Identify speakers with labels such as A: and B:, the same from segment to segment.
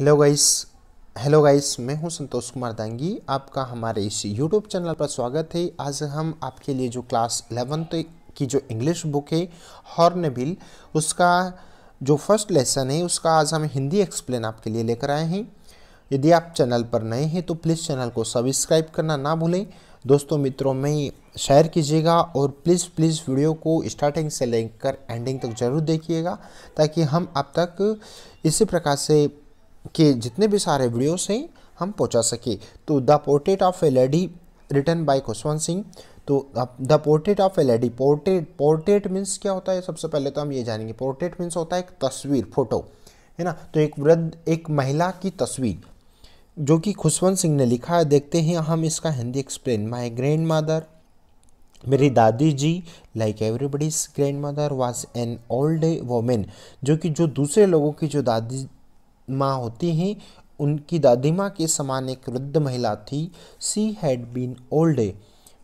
A: Hello guys hello guys मैं हूँ संतोष कुमार दांगी। आपका हमारे इस यूट्यूब चैनल पर स्वागत है। आज हम आपके लिए जो क्लास एलेवंथ की जो इंग्लिश बुक है हॉर्नबिल उसका जो फ़र्स्ट लेसन है, उसका आज हम हिंदी एक्सप्लेन आपके लिए लेकर आए हैं। यदि आप चैनल पर नए हैं तो प्लीज़ चैनल को सब्सक्राइब करना ना भूलें। दोस्तों, मित्रों, में शेयर कीजिएगा और प्लीज़ प्लीज़ वीडियो को स्टार्टिंग से लेकर एंडिंग तक ज़रूर देखिएगा, ताकि हम अब तक इसी प्रकार से के जितने भी सारे वीडियोस हैं, हम पहुँचा सके। तो the portrait of a lady written by Khushwant Singh तो the portrait of a lady portrait portrait means क्या होता है? सबसे पहले तो हम ये जानेंगे। पोर्ट्रेट मीन्स होता है एक तस्वीर फ़ोटो है ना? तो एक वृद्ध, एक महिला की तस्वीर, जो कि खुशवंत सिंह ने लिखा है। देखते हैं, हम इसका Hindi explain my grand mother मेरी दादी जी like everybody's grandmother was an old women जो कि जो दूसरे लोगों की जो दादी माँ होती हैं। उनकी दादी माँ के समान एक वृद्ध महिला थी। सी हैड बीन ओल्ड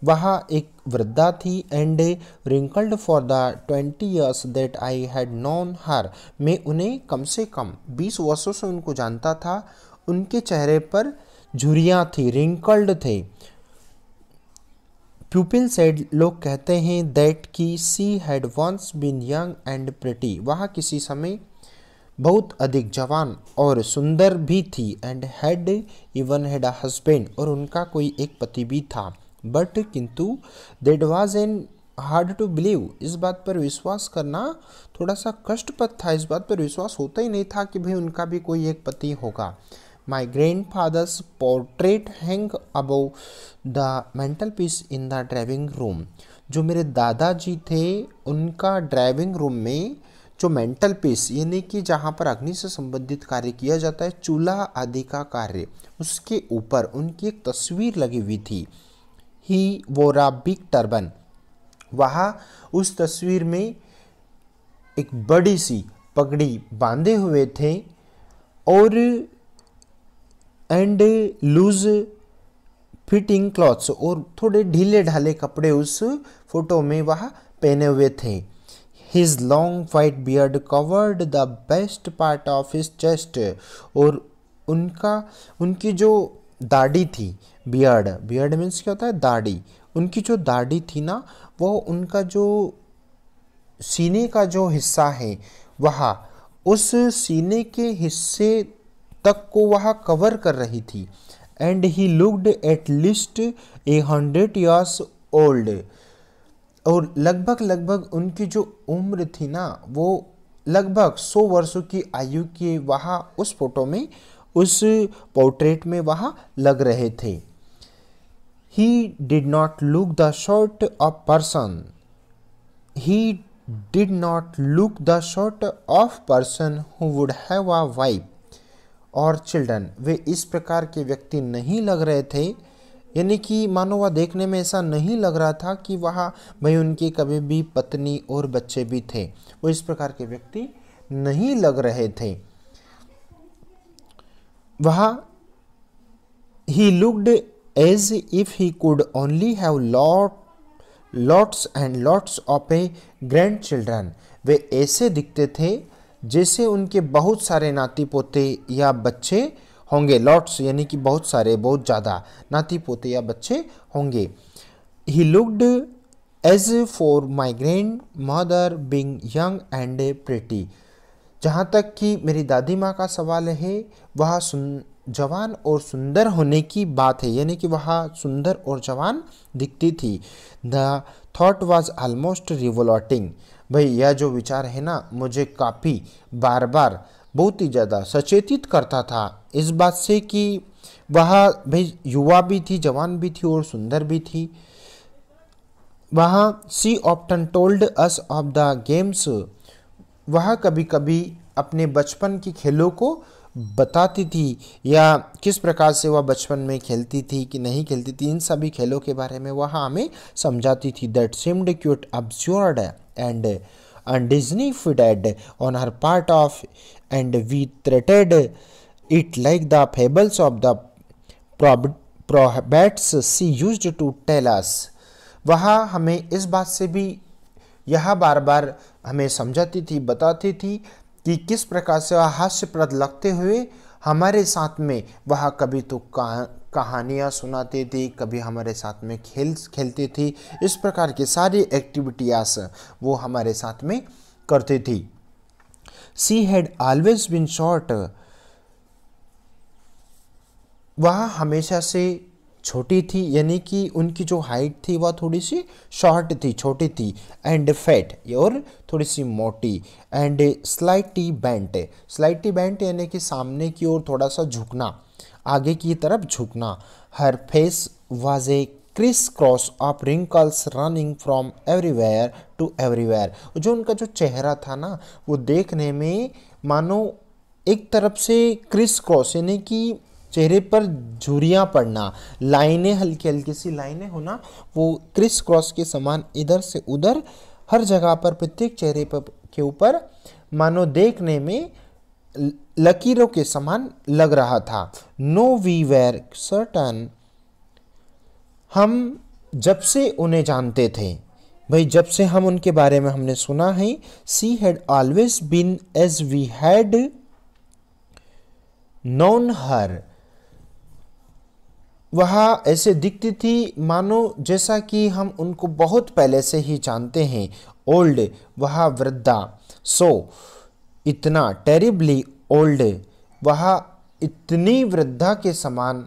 A: वह एक वृद्धा थी and wrinkled for the twenty years that I had known her मैं उन्हें कम से कम बीस वर्षों से उनको जानता था। उनके चेहरे पर झुरियाँ थी रिंकल्ड थे। प्यूपिल सेड लोग कहते हैं दैट की she had once been young and pretty वह किसी समय बहुत अधिक जवान और सुंदर भी थी and had even had a husband और उनका कोई एक पति भी था। बट किंतु that was an hard to believe इस बात पर विश्वास करना थोड़ा सा कष्टपद था। इस बात पर विश्वास होता ही नहीं था कि भाई उनका भी कोई एक पति होगा। My grandfather's portrait hang above the mantel piece in the driving room जो मेरे दादाजी थे, उनका ड्राइविंग रूम में जो मेंटल पीस यानी कि जहाँ पर अग्नि से संबंधित कार्य किया जाता है, चूल्हा आदि का कार्य, उसके ऊपर उनकी एक तस्वीर लगी हुई थी। ही वोरा बिग टर्बन वहाँ उस तस्वीर में एक बड़ी सी पगड़ी बांधे हुए थे और एंड लूज फिटिंग क्लॉथ्स और थोड़े ढीले ढाले कपड़े उस फ़ोटो में वह पहने हुए थे। His long white beard covered the best part of his chest. और उनका, उनकी जो दाढ़ी थी बियर्ड बियर्ड मीन्स क्या होता है? दाढ़ी। उनकी जो दाढ़ी थी ना, वो उनका जो सीने का जो हिस्सा है, वह, उस सीने के हिस्से तक को वह कवर कर रही थी। And he looked at least a hundred years old और लगभग लगभग उनकी जो उम्र थी ना, वो लगभग सौ वर्षों की आयु के वहाँ उस फ़ोटो में, उस पोर्ट्रेट में वहाँ लग रहे थे। He did not look the short of person he did not look the short of person who would have a wife और चिल्ड्रन वे इस प्रकार के व्यक्ति नहीं लग रहे थे यानी कि मानो वह देखने में ऐसा नहीं लग रहा था कि वह भाई उनकी कभी भी पत्नी और बच्चे भी थे। वो इस प्रकार के व्यक्ति नहीं लग रहे थे। वह he looked as if he could only have lot lots and lots of a grandchildren वे ऐसे दिखते थे जैसे उनके बहुत सारे नाती पोते या बच्चे होंगे। लॉट्स यानी कि बहुत सारे, बहुत ज़्यादा नाती पोते या बच्चे होंगे। He looked as for my grandmother being young and pretty जहाँ तक कि मेरी दादी माँ का सवाल है, वह सुन, जवान और सुंदर होने की बात है, यानी कि वह सुंदर और जवान दिखती थी। The thought was almost revolting भाई, यह जो विचार है ना, मुझे काफ़ी बार बार बहुत ही ज़्यादा सचेतित करता था। इस बात से कि वह भाई युवा भी थी, जवान भी थी और सुंदर भी थी। वह she often told us of the games वह कभी कभी अपने बचपन के खेलों को बताती थी या किस प्रकार से वह बचपन में खेलती थी कि नहीं खेलती थी, इन सभी खेलों के बारे में वह हमें समझाती थी। That seemed quite absurd and undignified on her part of and we treated it like the fables of the prophets she used to tell us. वह हमें इस बात से भी यह बार बार हमें समझाती थी, बताती थी कि किस प्रकार से वह हास्यप्रद लगते हुए हमारे साथ में वह कभी तो कहानियाँ सुनाती थी, कभी हमारे साथ में खेल, खेलती थी। इस प्रकार की सारी एक्टिविटीज़ वो हमारे साथ में करती थी। She had always been short वह हमेशा से छोटी थी, यानी कि उनकी जो हाइट थी वह थोड़ी सी शॉर्ट थी, छोटी थी एंड फैट और थोड़ी सी मोटी एंड स्लाइटी बैंट स्लाइटी बैंट यानी कि सामने की ओर थोड़ा सा झुकना, आगे की तरफ़ झुकना। Her face was a criss cross of wrinkles running from everywhere to everywhere जो उनका जो चेहरा था ना, वो देखने में मानो एक तरफ़ से क्रिस क्रॉस यानी कि चेहरे पर झुरियाँ पड़ना, लाइनें, हल्की हल्की सी लाइनें होना, वो क्रिस क्रॉस के समान इधर से उधर, हर जगह पर, प्रत्येक चेहरे पर, के ऊपर, मानो देखने में लकीरों के समान लग रहा था। No we were certain. हम जब से उन्हें जानते थे, भाई जब से हम उनके बारे में हमने सुना है she had always been as we had known her वह ऐसे दिखती थी, मानो जैसा कि हम उनको बहुत पहले से ही जानते हैं। ओल्ड, वह वृद्धा। सो, इतना टेरिबली ओल्ड वह इतनी वृद्धा के समान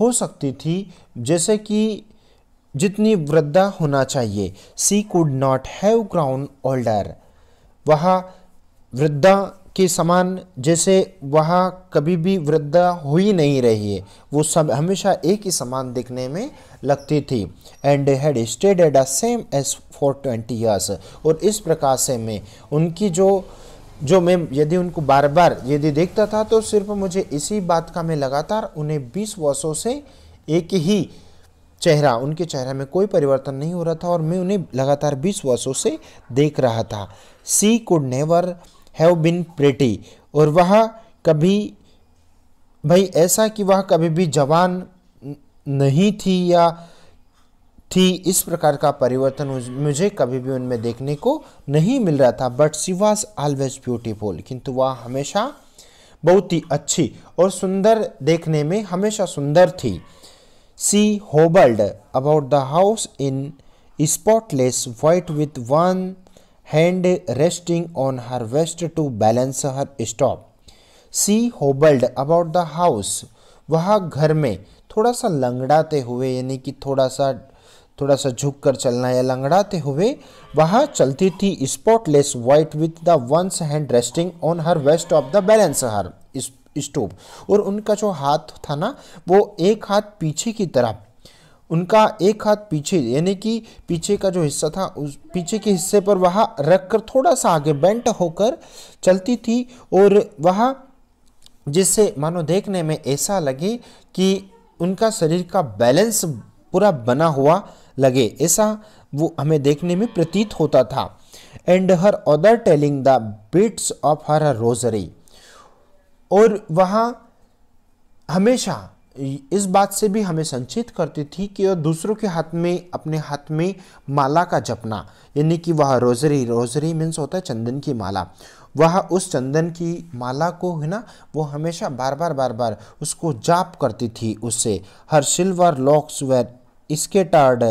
A: हो सकती थी, जैसे कि जितनी वृद्धा होना चाहिए। She could not have grown older वह वृद्धा के समान जैसे वह कभी भी वृद्धा हो ही नहीं रही है। वो सब हमेशा एक ही समान दिखने में लगती थी। And had stayed at a same age for twenty years और इस प्रकार से मैं उनकी जो जो मैं यदि उनको बार बार यदि देखता था तो सिर्फ़ मुझे इसी बात का मैं लगातार उन्हें 20 वर्षों से एक ही चेहरा, उनके चेहरे में कोई परिवर्तन नहीं हो रहा था और मैं उन्हें लगातार 20 वर्षों से देख रहा था। She could never have been pretty और वह कभी, भाई ऐसा कि वह कभी भी जवान नहीं थी या थी, इस प्रकार का परिवर्तन मुझे कभी भी उनमें देखने को नहीं मिल रहा था। But she was always beautiful किंतु वह हमेशा बहुत ही अच्छी और सुंदर देखने में हमेशा सुंदर थी। She hobbled about the house in spotless white with one hand resting on her waist to balance her stoop she hobbled about the house वह घर में थोड़ा सा लंगड़ाते हुए, यानी कि थोड़ा सा थोड़ा सा झुक कर चलना या लंगड़ाते हुए, वह चलती थी spotless white with the once hand resting on her waist of the balance her stoop और उनका जो हाथ था ना, वो एक हाथ पीछे की तरफ़ उनका एक हाथ पीछे, यानी कि पीछे का जो हिस्सा था, उस पीछे के हिस्से पर वह रख कर थोड़ा सा आगे बेंट होकर चलती थी और वह जिससे मानो देखने में ऐसा लगे कि उनका शरीर का बैलेंस पूरा बना हुआ लगे, ऐसा वो हमें देखने में प्रतीत होता था। And her other telling the beads of her rosary और वहाँ हमेशा इस बात से भी हमें संचित करती थी कि वह दूसरों के हाथ में, अपने हाथ में माला का जपना, यानी कि वह रोजरी रोजरी मीन्स होता है चंदन की माला। वह उस चंदन की माला को है ना, वो हमेशा बार बार बार बार उसको जाप करती थी उससे। Her silver locks were scattered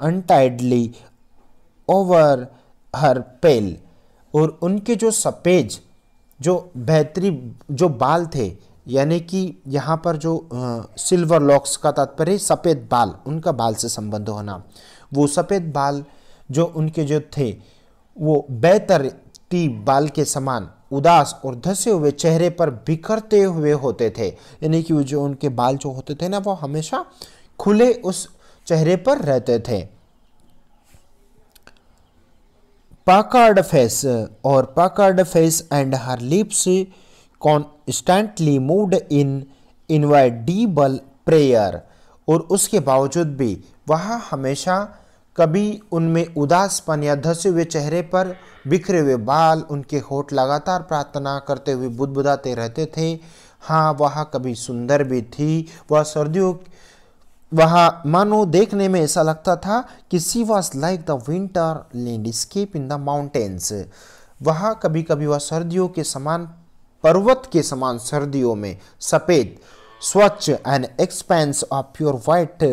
A: untidily over her pale और उनके जो सपेज, जो बेहतरी, जो बाल थे यानी कि यहाँ पर जो सिल्वर लॉक्स का तात्पर्य, सफ़ेद बाल, उनका बाल से संबंध होना। वो सफ़ेद बाल जो उनके जो थे, वो बेहतर ती बाल के समान, उदास और धसे हुए चेहरे पर बिखरते हुए होते थे। यानी कि जो उनके बाल जो होते थे ना, वो हमेशा खुले उस चेहरे पर रहते थे। पाकार्ड फेस और puckered face and her lips constantly moved in inaudible prayer और उसके बावजूद भी वह हमेशा कभी उनमें उदासपन या धसे हुए चेहरे पर बिखरे हुए बाल, उनके होठ लगातार प्रार्थना करते हुए बुदबुदाते रहते थे। हाँ वह कभी सुंदर भी थी। वह सर्दियों, वह मानो देखने में ऐसा लगता था कि she was like the winter landscape in the mountains वह कभी कभी वह सर्दियों के समान पर्वत के समान सर्दियों में सफ़ेद, स्वच्छ and expanse of pure white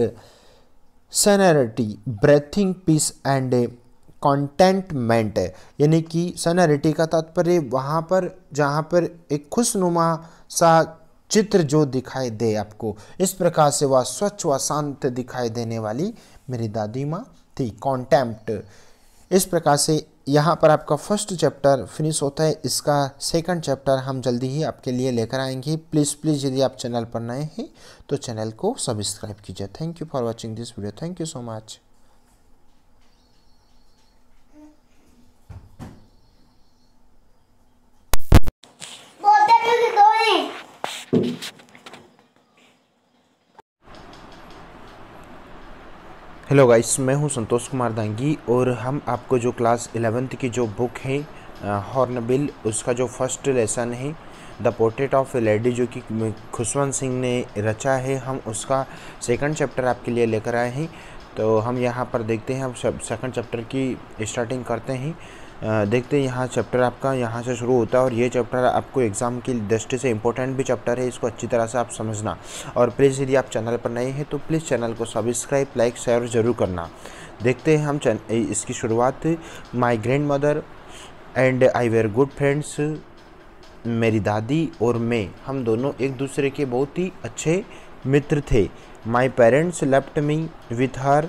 A: serenity breathing peace and contentment यानी कि सनरिटी का तात्पर्य वहाँ पर, जहाँ पर एक खुशनुमा सा चित्र जो दिखाई दे आपको, इस प्रकार से वह स्वच्छ व शांत दिखाई देने वाली मेरी दादी माँ थी कॉन्टेम्प्ट इस प्रकार से यहाँ पर आपका फ़र्स्ट चैप्टर फिनिश होता है, इसका सेकंड चैप्टर हम जल्दी ही आपके लिए लेकर आएँगे। प्लीज़ प्लीज़ यदि आप चैनल पर नए हैं तो चैनल को सब्सक्राइब कीजिए। Thank you for watching this video thank you so much hello guys मैं हूँ संतोष कुमार दांगी और हम आपको जो क्लास एलेवेंथ की जो बुक है हॉर्नबिल उसका जो फ़र्स्ट लेसन है the portrait of a lady जो कि खुशवंत सिंह ने रचा है, हम उसका सेकंड चैप्टर आपके लिए लेकर आए हैं। तो हम यहाँ पर देखते हैं, हम सेकंड चैप्टर की स्टार्टिंग करते हैं। देखते हैं यहाँ चैप्टर आपका यहाँ से शुरू होता है और ये चैप्टर आपको एग्ज़ाम की दृष्टि से इंपॉर्टेंट भी चैप्टर है, इसको अच्छी तरह से आप समझना। और प्लीज़ यदि आप चैनल पर नए हैं तो प्लीज़ चैनल को सब्सक्राइब लाइक शेयर ज़रूर करना। देखते हैं हम इसकी शुरुआत। My grandmother and I were good friends मेरी दादी और मैं, हम दोनों एक दूसरे के बहुत ही अच्छे मित्र थे। My parents left me with her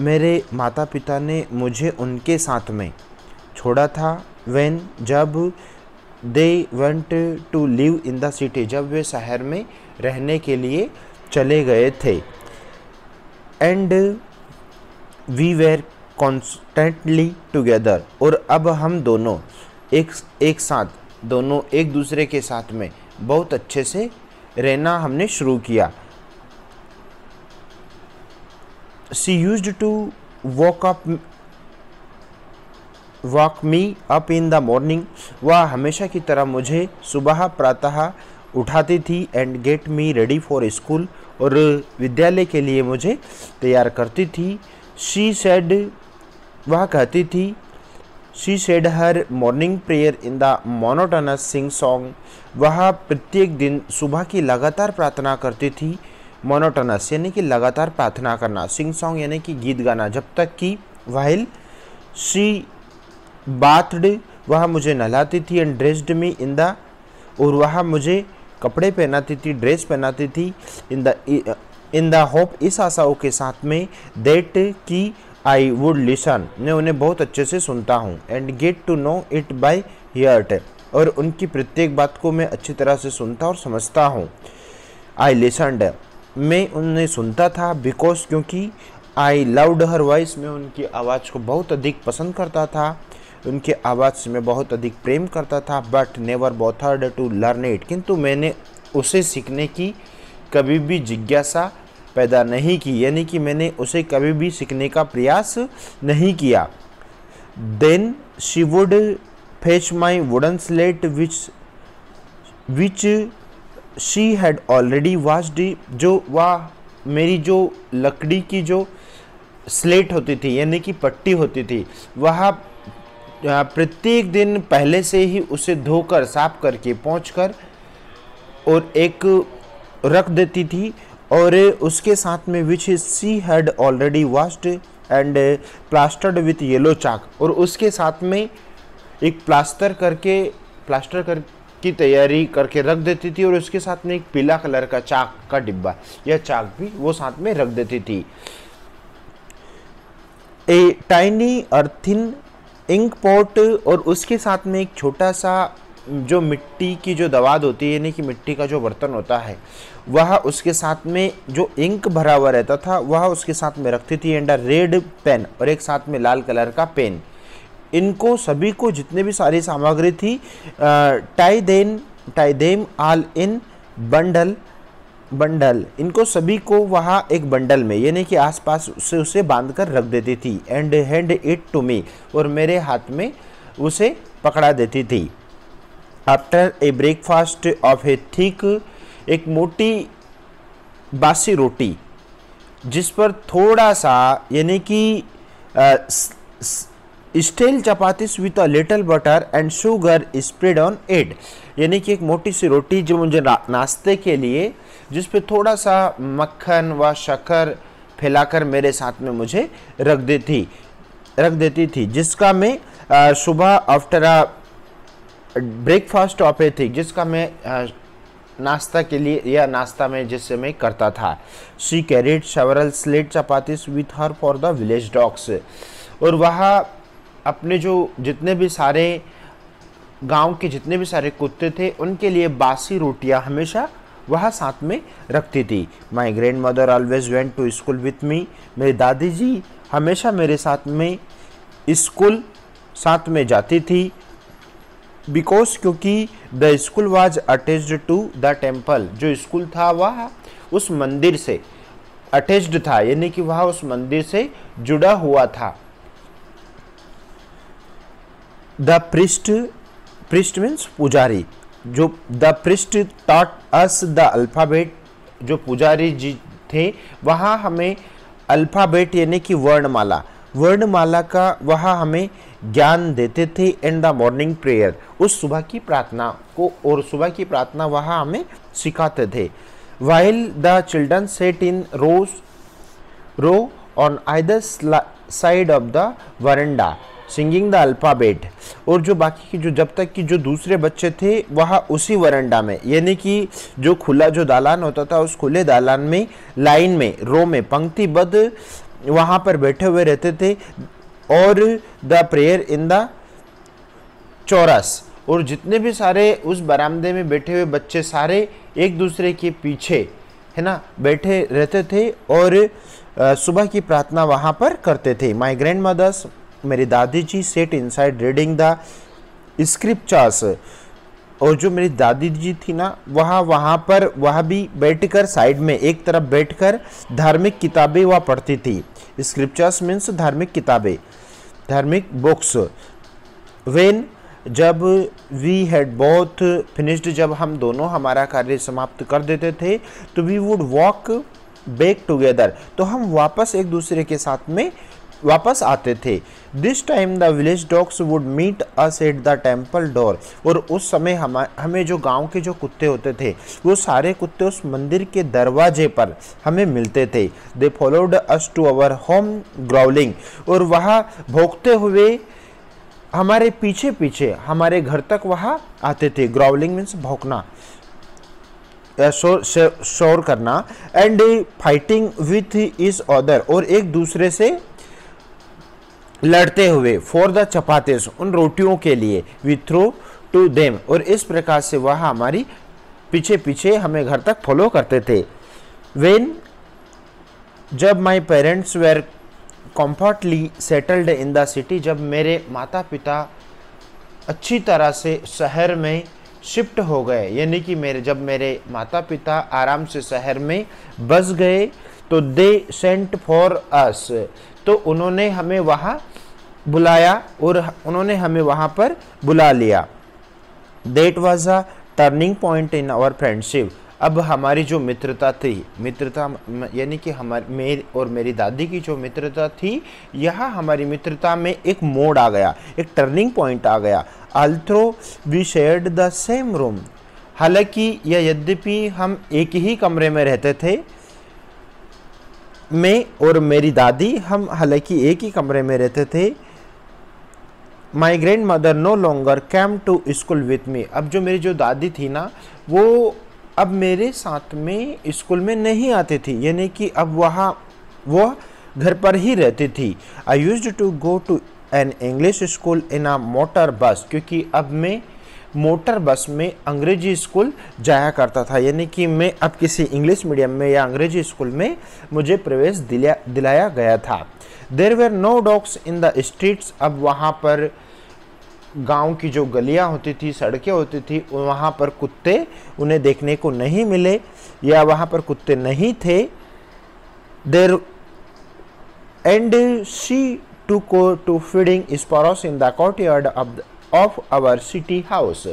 A: मेरे माता पिता ने मुझे उनके साथ में छोड़ा था। वेन जब they went to live in the city जब वे शहर में रहने के लिए चले गए थे। And we were constantly together और अब हम दोनों एक एक साथ, दोनों एक दूसरे के साथ में बहुत अच्छे से रहना हमने शुरू किया। She used to wake up wake me up in the morning वह हमेशा की तरह मुझे सुबह प्रातः उठाती थी and get me ready for school और विद्यालय के लिए मुझे तैयार करती थी। शी सेड वह कहती थी she said her morning prayer in the monotonous sing song वह प्रत्येक दिन सुबह की लगातार प्रार्थना करती थी। मोनोटनस यानी कि लगातार प्रार्थना करना सिंग सॉन्ग यानी कि गीत गाना। जब तक कि वाइल शी बाथड वह मुझे नहलाती थी and dressed me in the और वह मुझे कपड़े पहनाती थी ड्रेस पहनाती थी in the in the hope इस आशाओं के साथ में देट की आई वुड लिसन मैं उन्हें बहुत अच्छे से सुनता हूँ and get to know it by heart और उनकी प्रत्येक बात को मैं अच्छी तरह से सुनता और समझता हूँ। आई लिसनड मैं उन्हें सुनता था बिकॉज़ क्योंकि आई लव्ड हर वॉइस में उनकी आवाज़ को बहुत अधिक पसंद करता था। उनके आवाज़ से मैं बहुत अधिक प्रेम करता था but never bothered to learn it किंतु मैंने उसे सीखने की कभी भी जिज्ञासा पैदा नहीं की, यानी कि मैंने उसे कभी भी सीखने का प्रयास नहीं किया। Then she would fetch my wooden slate which which she had already washed जो वह मेरी जो लकड़ी की जो स्लेट होती थी, यानी कि पट्टी होती थी, वह प्रत्येक दिन पहले से ही उसे धोकर, साफ़ करके पहुँच कर और एक रख देती थी और उसके साथ में which she had already washed and plastered with yellow chalk और उसके साथ में एक प्लास्टर करके प्लास्टर कर की तैयारी करके रख देती थी और उसके साथ में एक पीला कलर का चाक का डिब्बा यह चाक भी वो साथ में रख देती थी। A tiny earthen ink pot और उसके साथ में एक छोटा सा जो मिट्टी की जो दवाद होती है, यानी कि मिट्टी का जो बर्तन होता है, वह उसके साथ में जो इंक भरा हुआ रहता था, वह उसके साथ में रखती थी एंड रेड पेन और एक साथ में लाल कलर का पेन। इनको सभी को जितने भी सारी सामग्री थी tie then tie them all in, bundle bundle. इनको सभी को वहाँ एक बंडल में, यानी कि आसपास से उसे बाँध कर रख देती थी। And hand it to me और मेरे हाथ में उसे पकड़ा देती थी। After a breakfast of a thick एक मोटी बासी रोटी, जिस पर थोड़ा सा, यानी कि stale chapatis with a little butter and sugar spread on it यानी कि एक मोटी सी रोटी जो मुझे नाश्ते के लिए जिस पे थोड़ा सा मक्खन व शक्कर फैलाकर मेरे साथ में मुझे रख देती रख देती थी, जिसका मैं सुबह आफ्टर ब्रेकफास्ट ए थी जिसका मैं नाश्ता के लिए, या नाश्ता में जिससे मैं करता था। She carried several slate chapatis with her for the village dogs और वह अपने जो जितने भी सारे, गाँव के जितने भी सारे कुत्ते थे, उनके लिए बासी रोटियाँ हमेशा वह साथ में रखती थी। My grandmother always went to school with me मेरी दादी जी हमेशा मेरे साथ में स्कूल साथ में जाती थी। बिकॉज़ क्योंकि the school was attached to the temple जो स्कूल था वह उस मंदिर से अटैच्ड था, यानी कि वह उस मंदिर से जुड़ा हुआ था। द प्रिस्ट प्रिस्ट मीन्स पुजारी। जो the priest taught us the alphabet जो पुजारी जी थे, वहाँ हमें अल्फ़ाबेट यानी कि वर्णमाला। वर्णमाला का वह हमें ज्ञान देते थे इन द मॉर्निंग प्रेयर उस सुबह की प्रार्थना को और सुबह की प्रार्थना वह हमें सिखाते थे। While the children sat in rows row on either side of the veranda singing the alphabet. और जो बाकी की जो जब तक कि जो दूसरे बच्चे थे, वह उसी वरंडा में। यानी कि जो खुला जो दालान होता था, उस खुले दालान में, लाइन में, रो में, पंक्तिबद्ध वहाँ पर बैठे हुए रहते थे। और द प्रेयर इन द चौरस। और जितने भी सारे उस बरामदे में बैठे हुए बच्चे, सारे एक दूसरे के पीछे, है ना, बैठे रहते थे। और सुबह की प्रार्थना वहाँ पर करते थे। माई ग्रैंड मदर्स मेरी दादी जी sat inside reading the scriptures और जो मेरी दादी जी थी ना, वह, वहाँ पर वह भी बैठकर साइड में एक तरफ़ बैठकर धार्मिक किताबें वह पढ़ती थी। स्क्रिप्चर्स मीन्स धार्मिक किताबें, धार्मिक बुक्स वेन जब वी हैड बोथ फिनिश्ड जब हम दोनों हमारा कार्य समाप्त कर देते थे तो we would walk back together तो हम वापस एक दूसरे के साथ में वापस आते थे। This time the village dogs would meet us at the temple door और उस समय हम, हमें जो गाँव के जो कुत्ते होते थे, वो सारे कुत्ते उस मंदिर के दरवाजे पर हमें मिलते थे। They followed us to our home growling और वहाँ भोगते हुए हमारे पीछे पीछे हमारे घर तक वहाँ आते थे। ग्राउलिंग मीन्स भौंकना शोर शोर करना। And fighting with each other और एक दूसरे से लड़ते हुए फॉर द चपातेस उन रोटियों के लिए वी थ्रो टू देम और इस प्रकार से वह हमारी पीछे पीछे हमें घर तक फॉलो करते थे। वेन जब my parents were comfortably settled in the city जब मेरे माता पिता अच्छी तरह से शहर में शिफ्ट हो गए, यानी कि मेरे, जब मेरे माता पिता आराम से शहर में बस गए तो दे सेंट फॉर अस तो उन्होंने हमें वहाँ बुलाया और उन्होंने हमें वहाँ पर बुला लिया। That was a turning point in our friendship अब हमारी जो मित्रता थी, मित्रता यानी कि हमारे मेरी और मेरी दादी की जो मित्रता थी, यह हमारी मित्रता में एक मोड़ आ गया, एक टर्निंग पॉइंट आ गया। Although we shared the same room हालाँकि यह यद्यपि हम एक ही कमरे में रहते थे, मैं और मेरी दादी हम हालाँकि एक ही कमरे में रहते थे my grandmother no longer came to school with me अब जो मेरी जो दादी थी ना, वो अब मेरे साथ में स्कूल में नहीं आती थी। यानी कि अब वहाँ, वो घर पर ही रहती थी। I used to go to an English school in a motor bus क्योंकि अब मैं मोटर बस में अंग्रेज़ी स्कूल जाया करता था। यानी कि मैं अब किसी इंग्लिश मीडियम में या अंग्रेज़ी स्कूल में मुझे प्रवेश दिलाया दिलाया गया था। There were no dogs in the streets अब वहाँ पर गाँव की जो गलियाँ होती थी, सड़कें होती थी, वहाँ पर कुत्ते उन्हें देखने को नहीं मिले, या वहाँ पर कुत्ते नहीं थे। There and she took to feeding sparrows in the courtyard of our city house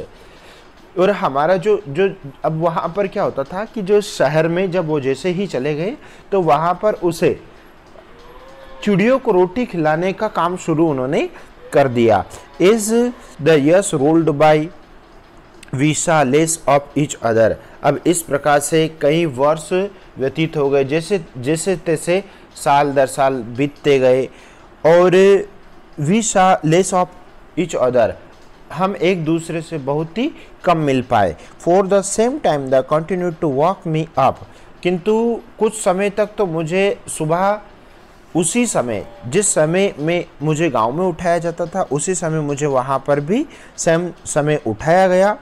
A: और हमारा जो जो, अब वहाँ पर क्या होता था कि जो शहर में जब वो जैसे ही चले गए तो वहाँ पर उसे चिड़ियों को रोटी खिलाने का काम शुरू उन्होंने कर दिया। As the years rolled by we saw less of each other अब इस प्रकार से कई वर्ष व्यतीत हो गए, जैसे जैसे तैसे साल दर साल बीतते गए और we saw less of each other हम एक दूसरे से बहुत ही कम मिल पाए। For the same time the continue to wake me up किंतु कुछ समय तक तो मुझे सुबह उसी समय, जिस समय में मुझे गाँव में उठाया जाता था, उसी समय मुझे वहाँ पर भी सेम समय उठाया गया।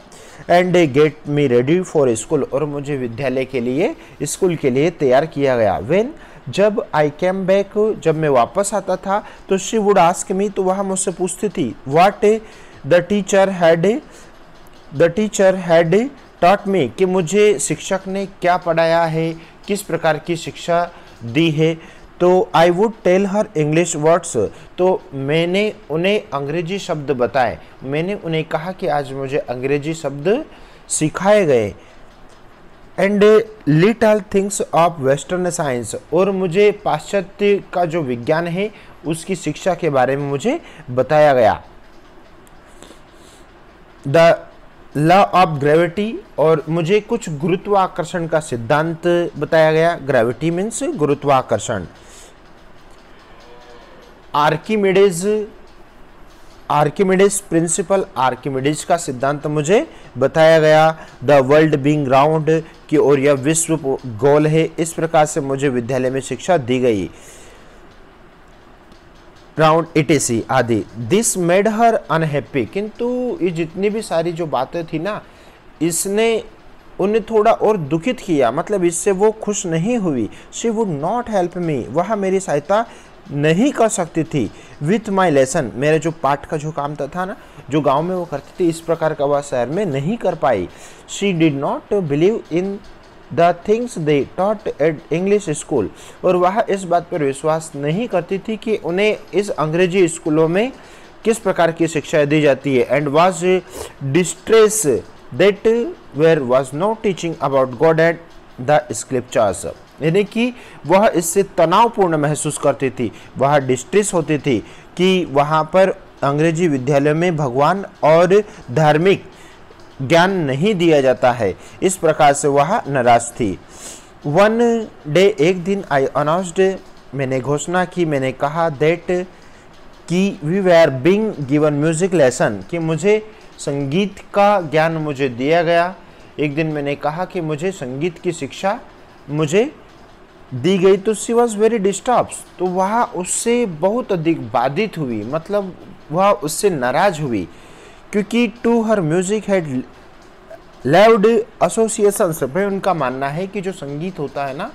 A: And a get me ready for school और मुझे विद्यालय के लिए स्कूल के लिए तैयार किया गया। वेन जब आई कैम बैक जब मैं वापस आता था तो शी वुड आस्क मी तो वह मुझसे पूछती थी what the teacher had the teacher had taught me कि मुझे शिक्षक ने क्या पढ़ाया है, किस प्रकार की शिक्षा दी है? तो I would tell her English words तो मैंने उन्हें अंग्रेज़ी शब्द बताए। मैंने उन्हें कहा कि आज मुझे अंग्रेज़ी शब्द सिखाए गए। And little things of western science और मुझे पाश्चात्य का जो विज्ञान है, उसकी शिक्षा के बारे में मुझे बताया गया। द लॉ ऑफ़ ग्रेविटी और मुझे कुछ गुरुत्वाकर्षण का सिद्धांत बताया गया। ग्रेविटी मीन्स गुरुत्वाकर्षण। आर्किमिडीज आर्किमिडीज प्रिंसिपल, आर्किमिडीज का सिद्धांत मुझे बताया गया। द वर्ल्ड बींग राउंड की और यह विश्व गोल है, इस प्रकार से मुझे विद्यालय में शिक्षा दी गई। राउंड इटेसी आदि। This made her unhappy. किंतु ये जितनी भी सारी जो बातें थी ना, इसने उन्हें थोड़ा और दुखित किया। मतलब इससे वो खुश नहीं हुई। She would not help me वह मेरी सहायता नहीं कर सकती थी। विथ माई लेसन मेरे जो पाठ का जो काम था ना, जो गाँव में वो करती थी, इस प्रकार का वह शहर में नहीं कर पाई। She did not believe in the things they taught at English school और वह इस बात पर विश्वास नहीं करती थी कि उन्हें इस अंग्रेज़ी स्कूलों में किस प्रकार की शिक्षा दी जाती है। And was distress that there was no teaching about God at the scriptures यानी कि वह इससे तनावपूर्ण महसूस करती थी। वह डिस्ट्रेस होती थी कि वहाँ पर अंग्रेज़ी विद्यालय में भगवान और धार्मिक ज्ञान नहीं दिया जाता है। इस प्रकार से वह नाराज़ थी। वन डे, एक दिन आई अनाउंसड, मैंने घोषणा की, मैंने कहा दैट कि we were being given music lesson कि मुझे संगीत का ज्ञान मुझे दिया गया। एक दिन मैंने कहा कि मुझे संगीत की शिक्षा मुझे दी गई तो सी वॉज़ वेरी डिस्टर्ब तो वह उससे बहुत अधिक बाधित हुई मतलब वह उससे नाराज़ हुई, क्योंकि to her music had lewd association भाई, उनका मानना है कि जो संगीत होता है ना,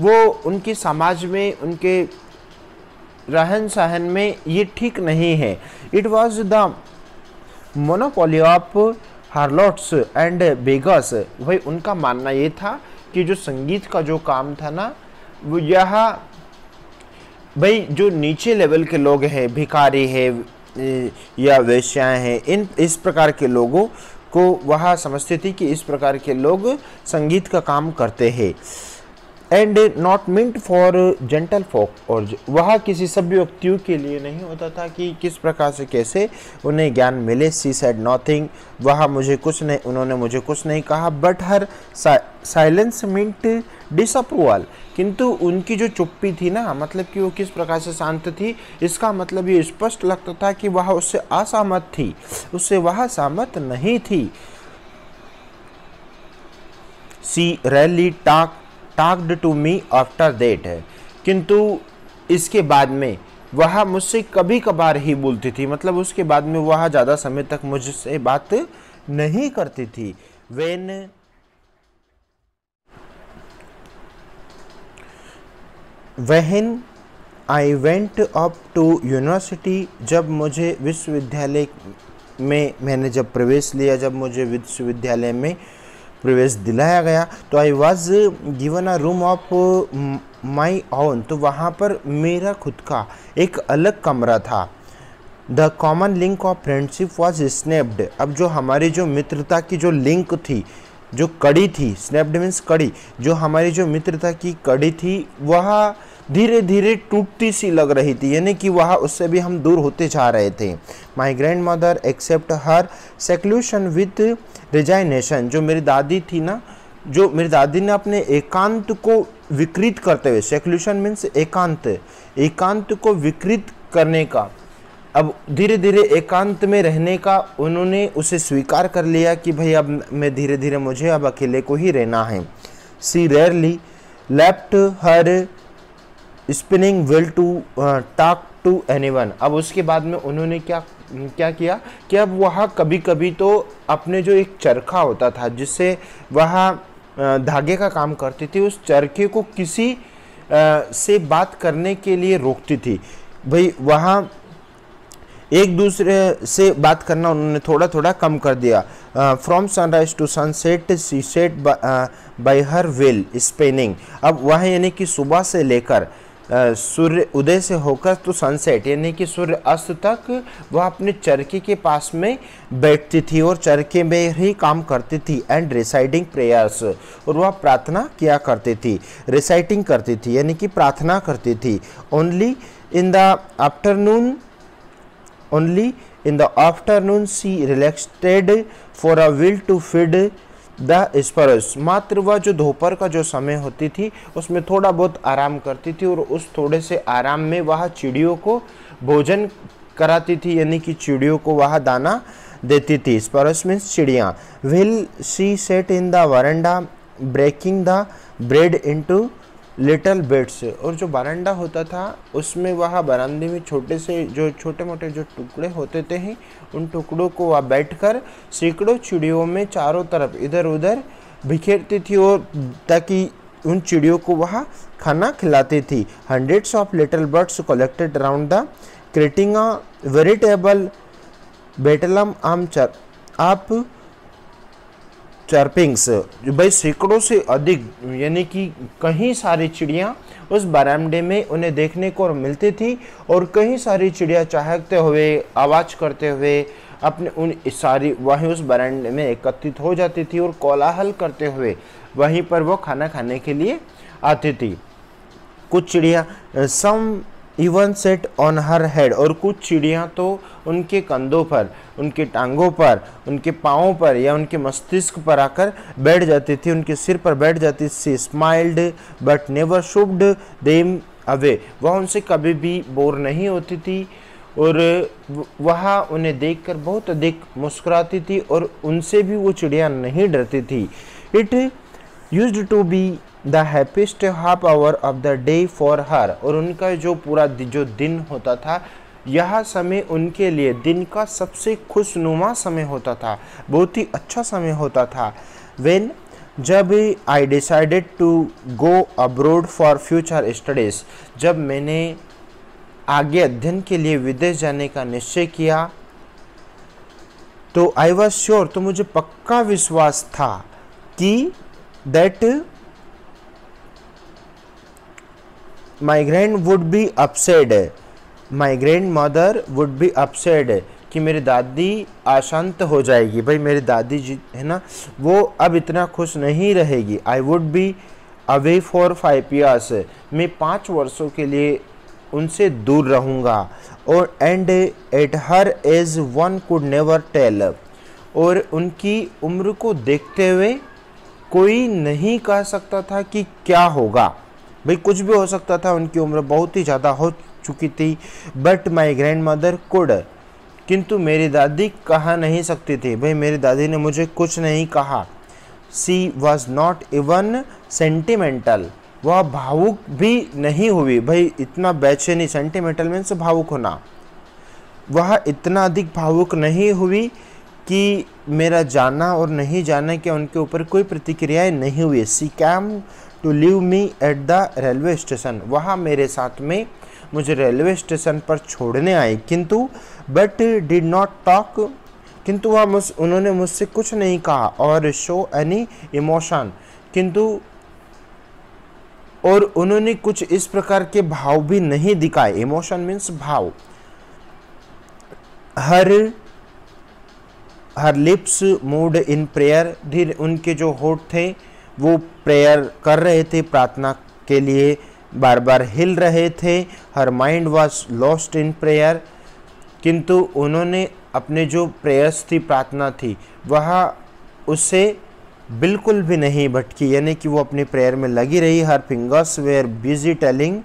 A: वो उनके समाज में, उनके रहन सहन में ये ठीक नहीं है। It was the monopoly of harlots and beggars भाई, उनका मानना ये था कि जो संगीत का जो काम था ना, वो यह, भाई जो नीचे लेवल के लोग हैं भिकारी है या वेश्याएँ हैं, इन, इस प्रकार के लोगों को वह समझते थी कि इस प्रकार के लोग संगीत का काम करते हैं। And not meant for gentle folk और वह किसी सभ्य व्यक्तियों के लिए नहीं होता था कि किस प्रकार से कैसे उन्हें ज्ञान मिले। सी सेड नॉथिंग वह मुझे कुछ नहीं, उन्होंने मुझे कुछ नहीं कहा। But her silence meant disapproval किंतु उनकी जो चुप्पी थी ना मतलब कि वो किस प्रकार से शांत थी, इसका मतलब ये स्पष्ट लगता था कि वह उससे असहमत थी। उससे वह सहमत नहीं थी। She rarely talk talked to me after that है। किंतु इसके बाद में वह मुझसे कभी कभार ही बोलती थी। मतलब उसके बाद में वह ज़्यादा समय तक मुझसे बात नहीं करती थी। वेन वहन I went up to university जब मुझे विश्वविद्यालय में मैंने जब प्रवेश लिया, जब मुझे विश्वविद्यालय में प्रवेश दिलाया गया। तो I was given a room of my own तो वहाँ पर मेरा खुद का एक अलग कमरा था। The common link of friendship was snapped अब जो हमारी जो मित्रता की जो लिंक थी, जो कड़ी थी स्नैप्ड मीन्स कड़ी, जो हमारी जो मित्रता की कड़ी थी, वह धीरे धीरे टूटती सी लग रही थी। यानी कि वह उससे भी हम दूर होते जा रहे थे। My grand mother accept her seclusion with resignation, जो मेरी दादी थी ना, जो मेरी दादी ने अपने एकांत को विकृत करते हुए सेक्लूशन मीन्स एकांत एकांत को विकृत करने का, अब धीरे धीरे एकांत में रहने का उन्होंने उसे स्वीकार कर लिया कि भाई अब मैं धीरे धीरे मुझे अब अकेले को ही रहना है। She rarely left her spinning wheel to talk to anyone अब उसके बाद में उन्होंने क्या क्या किया कि अब वहाँ कभी कभी तो अपने जो एक चरखा होता था, जिससे वह धागे का काम करती थी, उस चरखे को किसी से बात करने के लिए रोकती थी। भाई, वहाँ एक दूसरे से बात करना उन्होंने थोड़ा थोड़ा कम कर दिया। From sunrise to sunset she sat by her wheel spinning अब वह यानी कि सुबह से लेकर सूर्य उदय से होकर तो सनसेट यानी कि सूर्य अस्त तक वह अपने चरखे के पास में बैठती थी और चरखे में ही काम करती थी एंड रिसाइडिंग प्रेयर्स और वह प्रार्थना किया करती थी रिसाइटिंग करती थी, यानी कि प्रार्थना करती थी। Only in the afternoon only in the afternoon she relaxed for a while to feed the sparrows. मात्र वह जो दोपहर का जो समय होती थी, उसमें थोड़ा बहुत आराम करती थी और उस थोड़े से आराम में वह चिड़ियों को भोजन कराती थी, यानी कि चिड़ियों को वह दाना देती थी। स्पर्स मीन्स चिड़िया। While she sat in the verandah breaking the bread into little bits और जो बरंडा होता था, उसमें वह बरामदे में छोटे से, जो छोटे मोटे जो टुकड़े होते थे ही, उन टुकड़ों को वह बैठकर सैकड़ों चिड़ियों में चारों तरफ़ इधर उधर बिखेरती थी और ताकि उन चिड़ियों को वह खाना खिलाती थी। Hundreds of little birds collected around the creating a veritable bedlam आमचर of chirpings जो भाई सैकड़ों से अधिक, यानी कि कहीं सारी चिड़िया उस बरामडे में उन्हें देखने को मिलती थी और कई सारी चिड़िया चहकते हुए, आवाज़ करते हुए अपने उन सारी वहीं उस बरामडे में एकत्रित हो जाती थी और कोलाहल करते हुए वहीं पर वो खाना खाने के लिए आती थी। कुछ चिड़िया some even sat on her head और कुछ चिड़िया तो उनके कंधों पर, उनके टांगों पर, उनके पाँवों पर या उनके मस्तिष्क पर आकर बैठ जाती थी। उनके सिर पर बैठ जाती थी। Smiled but never shooed them away वह उनसे कभी भी बोर नहीं होती थी। और वह उन्हें देखकर बहुत अधिक मुस्कुराती थी और उनसे भी वो चिड़िया नहीं डरती थी। It use to be the happiest half hour of the day for her और उनका जो पूरा जो दिन होता था, यह समय उनके लिए दिन का सबसे खुशनुमा समय होता था, बहुत ही अच्छा समय होता था। वेन जब I decided to go abroad for future studies जब मैंने आगे अध्ययन के लिए विदेश जाने का निश्चय किया तो आई वॉज़ श्योर तो मुझे पक्का विश्वास था कि that my grand would be upset my grand mother would be upset कि मेरी दादी अशांत हो जाएगी। भाई, मेरी दादी जी, है ना? वो अब इतना खुश नहीं रहेगी। I would be away for five years मैं पाँच वर्षों के लिए उनसे दूर रहूँगा। और and at her age one could never tell और उनकी उम्र को देखते हुए कोई नहीं कह सकता था कि क्या होगा। भाई, कुछ भी हो सकता था, उनकी उम्र बहुत ही ज़्यादा हो चुकी थी। But my grand mother could किंतु मेरी दादी कहा नहीं सकती थी। भाई, मेरी दादी ने मुझे कुछ नहीं कहा। She was not even sentimental वह भावुक भी नहीं हुई। भाई, इतना बेचैनी सेंटिमेंटल मीन्स भावुक होना। वह इतना अधिक भावुक नहीं हुई कि मेरा जाना और नहीं जाना क्या उनके ऊपर कोई प्रतिक्रियाएँ नहीं हुई। She came to leave me at the railway station वहाँ मेरे साथ में मुझे रेलवे स्टेशन पर छोड़ने आए, किंतु बट डिड नॉट टॉक किंतु वह मुझ, उन्होंने मुझसे कुछ नहीं कहा और शो एनी इमोशन किंतु और उन्होंने कुछ इस प्रकार के भाव भी नहीं दिखाए. इमोशन मीन्स भाव. Her her lips moved in prayer धीरे उनके जो होठ थे वो प्रेयर कर रहे थे प्रार्थना के लिए बार बार हिल रहे थे। Her mind was lost in prayer किंतु उन्होंने अपने जो प्रेयर्स थी प्रार्थना थी वह उससे बिल्कुल भी नहीं भटकी। यानी कि वो अपनी प्रेयर में लगी रही। Her fingers were busy telling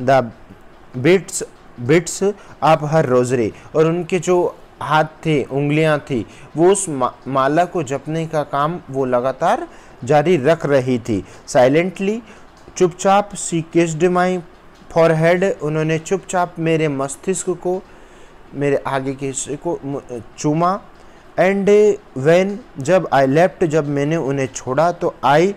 A: the beads beads of her rosary और उनके जो हाथ थे उंगलियाँ थी वो उस मा, माला को जपने का काम वो लगातार जारी रख रही थी। साइलेंटली चुपचाप she kissed my for forehead उन्होंने चुपचाप मेरे मस्तिष्क को, मेरे आगे के हिस्से को चूमा। एंड वेन जब आई लेफ़्ट जब मैंने उन्हें छोड़ा तो I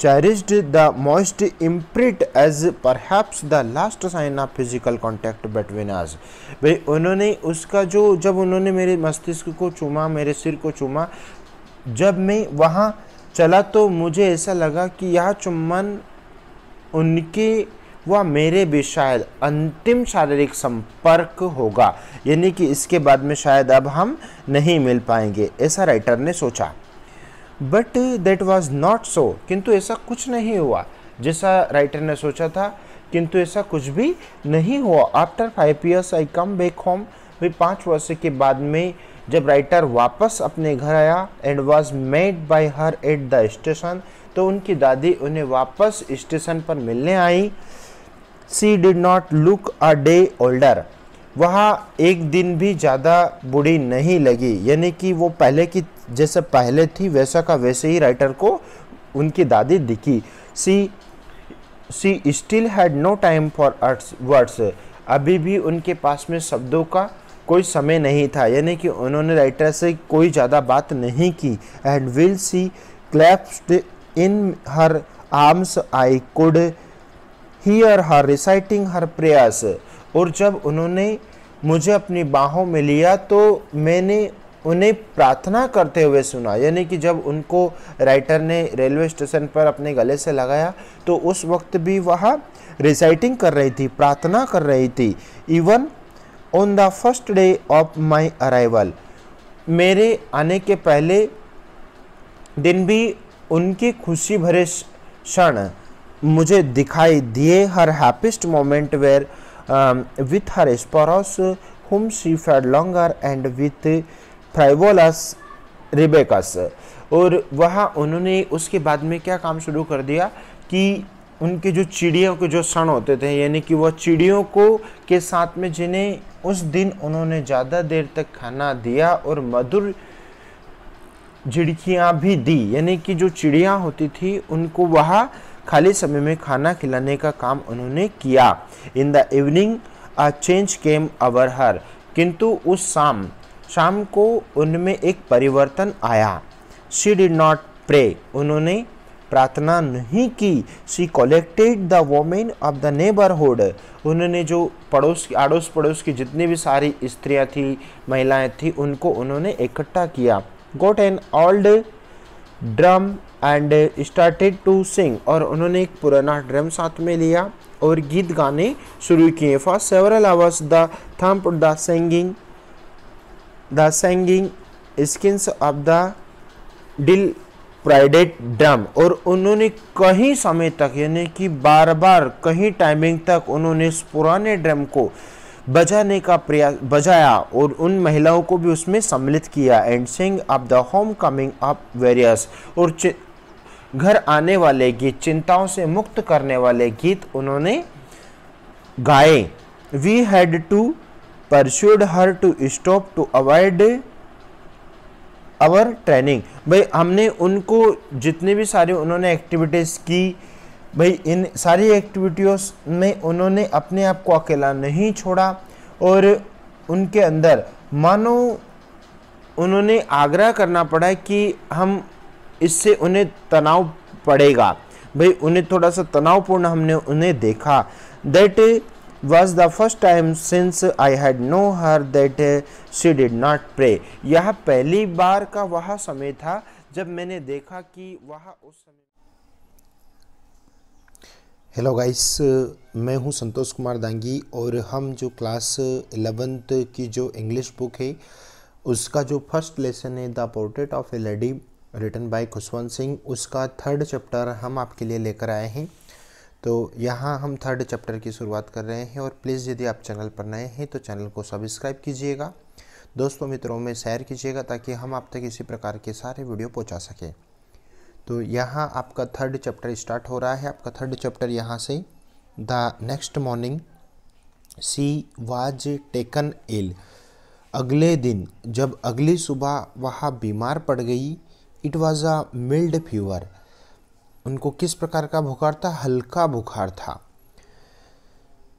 A: cherished the moist imprint as perhaps the last sign of physical contact between us भाई, उन्होंने उसका जो, जब उन्होंने मेरे मस्तिष्क को चूमा, मेरे सिर को चूमा, जब मैं वहाँ चला तो मुझे ऐसा लगा कि यह चुम्बन उनके व मेरे भी शायद अंतिम शारीरिक संपर्क होगा। यानी कि इसके बाद में शायद अब हम नहीं मिल पाएँगे, ऐसा राइटर ने सोचा। But that was not so किंतु ऐसा कुछ नहीं हुआ। जैसा राइटर ने सोचा था, किंतु ऐसा कुछ भी नहीं हुआ। After five years I came back home भाई पाँच वर्ष के बाद में जब राइटर वापस अपने घर आया and was met by her at the station तो उनकी दादी उन्हें वापस स्टेशन पर मिलने आई। She did not look a day older वह एक दिन भी ज़्यादा बुढ़ी नहीं लगी। यानी कि वो पहले की, जैसे पहले थी, वैसा का वैसे ही राइटर को उनकी दादी दिखी। She she still had no time for words अभी भी उनके पास में शब्दों का कोई समय नहीं था। यानी कि उन्होंने राइटर से कोई ज़्यादा बात नहीं की। And while she clasped in her arms I could hear her reciting her prayers और जब उन्होंने मुझे अपनी बाहों में लिया तो मैंने उन्हें प्रार्थना करते हुए सुना। यानी कि जब उनको राइटर ने रेलवे स्टेशन पर अपने गले से लगाया तो उस वक्त भी वह रिसाइटिंग कर रही थी, प्रार्थना कर रही थी। Even on the first day of my arrival मेरे आने के पहले दिन भी उनकी खुशी भरे क्षण मुझे दिखाई दिए। Her happiest moment were with her sparrows whom she fed longer and with frivolous rebukes और वह उन्होंने उसके बाद में क्या काम शुरू कर दिया कि उनके जो चिड़ियों के जो क्षण होते थे, यानी कि वह चिड़ियों को के साथ में जिन्हें उस दिन उन्होंने ज़्यादा देर तक खाना दिया और मधुर झिड़कियाँ भी दी। यानी कि जो चिड़िया होती थी, उनको वह खाली समय में खाना खिलाने का काम उन्होंने किया। In the evening a change came over her किंतु उस शाम शाम को उनमें एक परिवर्तन आया। शी डिड नॉट प्रे उन्होंने प्रार्थना नहीं की। She collected the women of the neighbourhood उन्होंने जो पड़ोस आड़ोस पड़ोस की जितनी भी सारी स्त्रियाँ थी, महिलाएँ थी, उनको उन्होंने इकट्ठा किया। Got an old drum and started to sing और उन्होंने एक पुराना ड्रम साथ में लिया और गीत गाने शुरू किए। For several hours the thump the singing the singing skins of the dilapidated drum और उन्होंने कहीं समय तक, यानी कि बार बार कहीं टाइमिंग तक उन्होंने इस पुराने ड्रम को बजाने का प्रयास बजाया और उन महिलाओं को भी उसमें सम्मिलित किया। And sang of the home coming of warriors और घर आने वाले गीत, चिंताओं से मुक्त करने वाले गीत उन्होंने गाए। We had to persuade her to stop to avoid overstraining भाई, हमने उनको जितने भी सारे उन्होंने एक्टिविटीज़ की, भाई, इन सारी एक्टिविटीज़ में उन्होंने अपने आप को अकेला नहीं छोड़ा और उनके अंदर मानो उन्होंने आग्रह करना पड़ा कि हम इससे उन्हें तनाव पड़ेगा। भाई, उन्हें थोड़ा सा तनावपूर्ण हमने उन्हें देखा। That was the first time since I had known her that she did not pray यह पहली बार का वह समय था जब मैंने देखा कि वह उस समय
B: हेलो गाइस मैं हूँ संतोष कुमार दांगी और हम जो क्लास एलेवेंथ की जो इंग्लिश बुक है, उसका जो फ़र्स्ट लेसन है the portrait of a lady written by Khushwant Singh उसका थर्ड चैप्टर हम आपके लिए लेकर आए हैं।
A: तो यहाँ हम थर्ड चैप्टर की शुरुआत कर रहे हैं और प्लीज़ यदि आप चैनल पर नए हैं तो चैनल को सब्सक्राइब कीजिएगा। दोस्तों, मित्रों, में शेयर कीजिएगा ताकि हम आप तक इसी प्रकार के सारे वीडियो पहुँचा सकें। तो यहाँ आपका थर्ड चैप्टर स्टार्ट हो रहा है। आपका थर्ड चैप्टर यहाँ से the next morning she was taken ill अगले दिन, जब अगली सुबह वह बीमार पड़ गई it was a mild fever उनको किस प्रकार का बुखार था? हल्का बुखार था।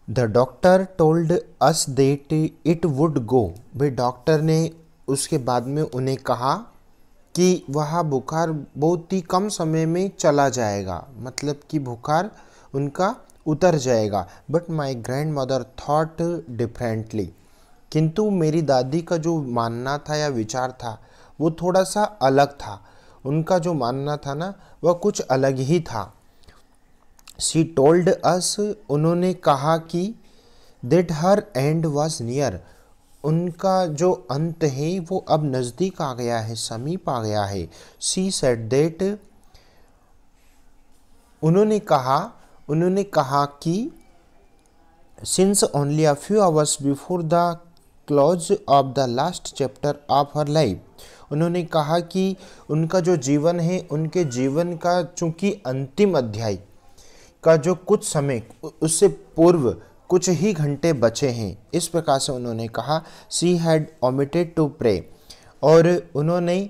A: The doctor told us that it would go भाई डॉक्टर ने उसके बाद में उन्हें कहा कि वह बुखार बहुत ही कम समय में चला जाएगा। मतलब कि बुखार उनका उतर जाएगा। But my grand mother thought differently किंतु मेरी दादी का जो मानना था या विचार था, वो थोड़ा सा अलग था। उनका जो मानना था ना, वह कुछ अलग ही था। सी टोल्ड अस उन्होंने कहा कि that her end was near उनका जो अंत है, वो अब नज़दीक आ गया है, समीप आ गया है। सी सेट देट उन्होंने कहा उन्होंने कहा कि since only a few hours before the close of the last chapter of her life उन्होंने कहा कि उनका जो जीवन है, उनके जीवन का चूँकि अंतिम अध्याय का जो कुछ समय उससे पूर्व कुछ ही घंटे बचे हैं। इस प्रकार से उन्होंने कहा she had omitted to pray और उन्होंने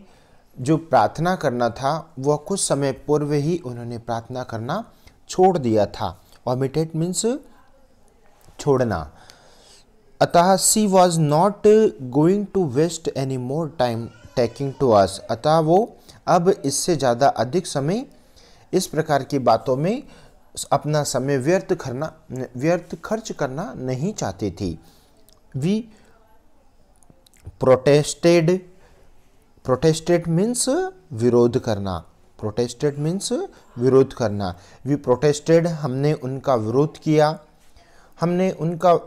A: जो प्रार्थना करना था, वह कुछ समय पूर्व ही उन्होंने प्रार्थना करना छोड़ दिया था। ओमिटेड मीन्स छोड़ना। अतः she was not going to waste any more time talking to us अतः वो अब इससे ज़्यादा अधिक समय इस प्रकार की बातों में अपना समय व्यर्थ करना, व्यर्थ खर्च करना नहीं चाहती थी। वी प्रोटेस्टेड प्रोटेस्टेड मीन्स विरोध करना। प्रोटेस्टेड मीन्स विरोध करना। वी प्रोटेस्टेड हमने उनका विरोध किया। हमने उनका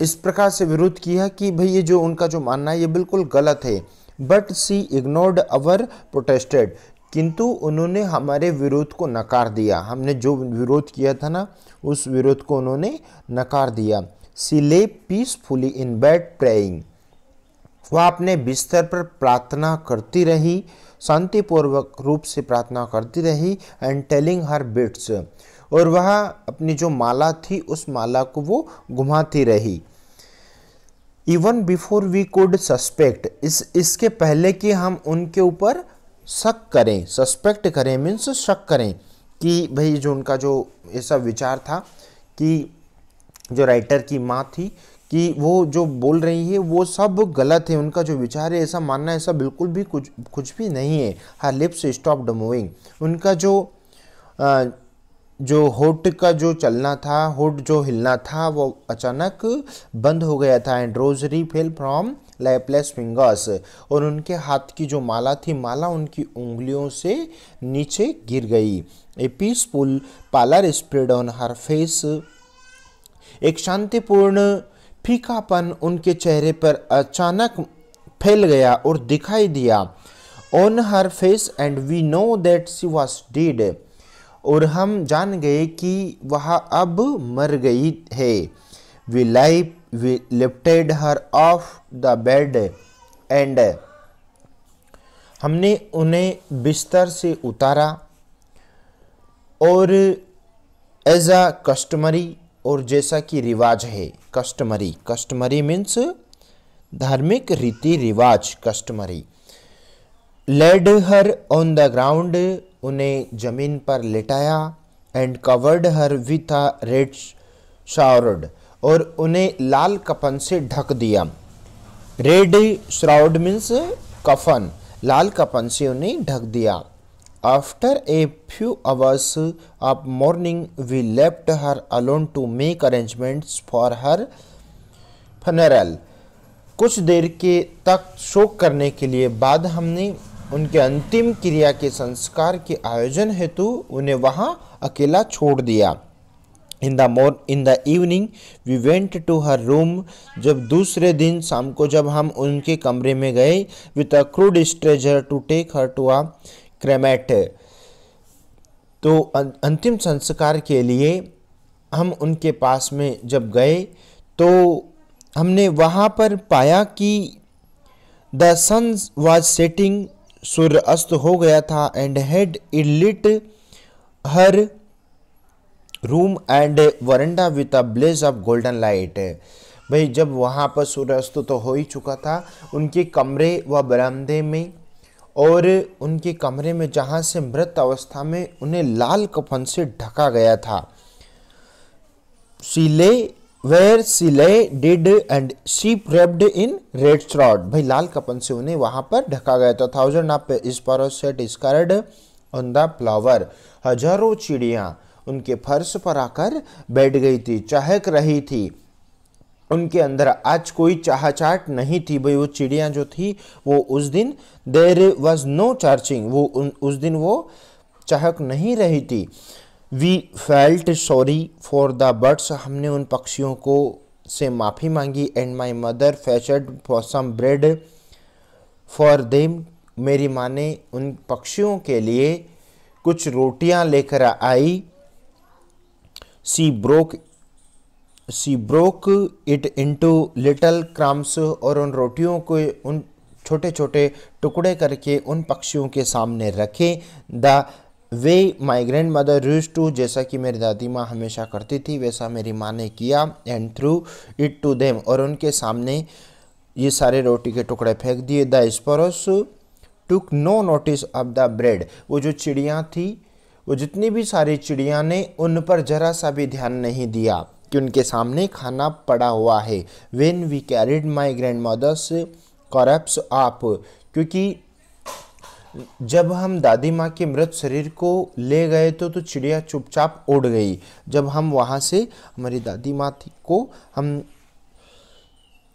A: इस प्रकार से विरोध किया कि भाई ये जो उनका जो मानना है, ये बिल्कुल गलत है। But she ignored our protested किंतु उन्होंने हमारे विरोध को नकार दिया। हमने जो विरोध किया था ना, उस विरोध को उन्होंने नकार दिया। सी ले पीसफुली इन बेड प्रेइंग वह अपने बिस्तर पर प्रार्थना करती रही, शांतिपूर्वक रूप से प्रार्थना करती रही एंड टेलिंग हर बिट्स और वह अपनी जो माला थी, उस माला को वो घुमाती रही। Even before we could suspect इस, इसके पहले कि हम उनके ऊपर शक करें सस्पेक्ट करें मीन्स शक करें कि भाई जो उनका जो ऐसा विचार था कि जो राइटर की माँ थी, कि वो जो बोल रही है, वो सब गलत है, उनका जो विचार है, ऐसा मानना, ऐसा बिल्कुल भी कुछ कुछ भी नहीं है। हर लिप्स स्टॉप मूविंग उनका जो जो होट का जो चलना था होट जो हिलना था, वो अचानक बंद हो गया था and rosary fell from lifeless fingers और उनके हाथ की जो माला थी, माला उनकी उंगलियों से नीचे गिर गई। A peaceful pallor spread on her face एक शांतिपूर्ण फीकापन उनके चेहरे पर अचानक फैल गया और दिखाई दिया। On her face and we knew that she was dead और हम जान गए कि वह अब मर गई है। We lift we lifted her off the bed and हमने उन्हें बिस्तर से उतारा और एज अ कस्टमरी और जैसा कि रिवाज है कस्टमरी कस्टमरी मीन्स धार्मिक रीति रिवाज customary laid her on the ground उन्हें ज़मीन पर लेटाया and covered her with a red shroud और उन्हें लाल कफन से ढक दिया। रेड श्राउड मीन्स कफन, लाल कफन से उन्हें ढक दिया। After a few hours of mourning we left her alone to make arrangements for her funeral कुछ देर के तक शोक करने के लिए बाद हमने उनके अंतिम क्रिया के संस्कार के आयोजन हेतु उन्हें वहाँ अकेला छोड़ दिया। In the more in the evening we went to her room जब दूसरे दिन शाम को जब हम उनके कमरे में गए with a crude stretcher to take her to a cremate तो अंतिम संस्कार के लिए हम उनके पास में जब गए तो हमने वहाँ पर पाया कि द सन वॉज़ सेटिंग सूर्य अस्त हो गया था and had it lit her room and verandah with a blaze of golden light भाई, जब वहाँ पर सूर्य अस्त तो हो ही चुका था, उनके कमरे व बरामदे में और उनके कमरे में जहाँ से मृत अवस्था में उन्हें लाल कफन से ढका गया था। She lay where she lay dead and she wrapped in red shroud भाई लाल कपन से उन्हें वहाँ पर ढका गया था। Thousand of sat scattered on the flower हज़ारों चिड़िया उनके फर्श पर आकर बैठ गई थी चहक रही थी। उनके अंदर आज कोई चाहचाट नहीं थी। भाई वो चिड़िया जो थी वो उस दिन देर वॉज़ नो चार्चिंग वो उन, उस दिन वो चहक नहीं रही थी। We felt sorry for the birds हमने उन पक्षियों को से माफ़ी मांगी and my mother fetched for some bread for them मेरी माँ ने उन पक्षियों के लिए कुछ रोटियाँ लेकर आई। She broke she broke it into little crumbs और उन रोटियों को उन छोटे छोटे टुकड़े करके उन पक्षियों के सामने रखे। The way my grandmother used to जैसा कि मेरी दादी माँ हमेशा करती थी, वैसा मेरी माँ ने किया and threw it to them और उनके सामने ये सारे रोटी के टुकड़े फेंक दिए. The sparrows took no notice of the bread वो जो चिड़िया थी, वो जितनी भी सारी चिड़िया ने उन पर जरा सा भी ध्यान नहीं दिया कि उनके सामने खाना पड़ा हुआ है. When we carried my grandmother's corpse आप क्योंकि जब हम दादी माँ के मृत शरीर को ले गए तो तो चिड़िया चुपचाप उड़ गई। जब हम वहाँ से हमारी दादी माँ को हम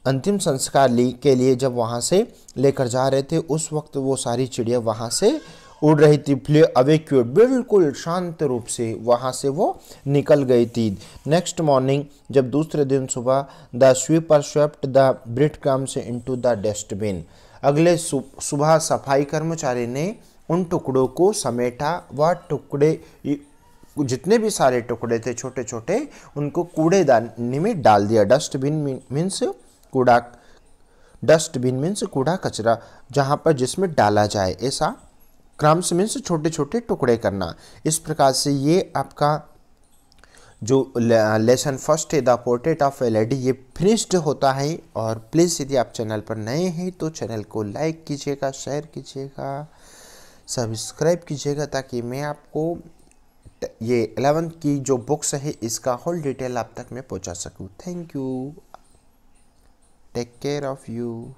A: अंतिम संस्कार ली, के लिए जब वहाँ से लेकर जा रहे थे, उस वक्त वो सारी चिड़िया वहाँ से उड़ रही थी। फ्ले अवेक्यूट बिल्कुल शांत रूप से वहाँ से वो निकल गई थी। नेक्स्ट मॉर्निंग जब दूसरे दिन सुबह द स्वीपर स्वेप्ट द ब्रिट क्रम से इनटू द डस्टबिन अगले सुबह सफ़ाई कर्मचारी ने उन टुकड़ों को समेटा। व टुकड़े जितने भी सारे टुकड़े थे छोटे छोटे उनको कूड़ेदानी में डाल दिया। डस्टबिन मीन्स कूड़ा, डस्टबिन मीन्स कूड़ा कचरा, जहाँ पर जिसमें डाला जाए ऐसा। क्रम्स मीन्स छोटे छोटे टुकड़े करना। इस प्रकार से ये आपका जो लेसन फ़र्स्ट है the portrait of a lady ये फिनिश्ड होता है। और प्लीज़ यदि आप चैनल पर नए हैं तो चैनल को लाइक कीजिएगा शेयर कीजिएगा सब्सक्राइब कीजिएगा, ताकि मैं आपको ये एलेवंथ की जो बुक्स है, इसका होल डिटेल आप तक मैं पहुँचा सकूँ। Thank you take care of you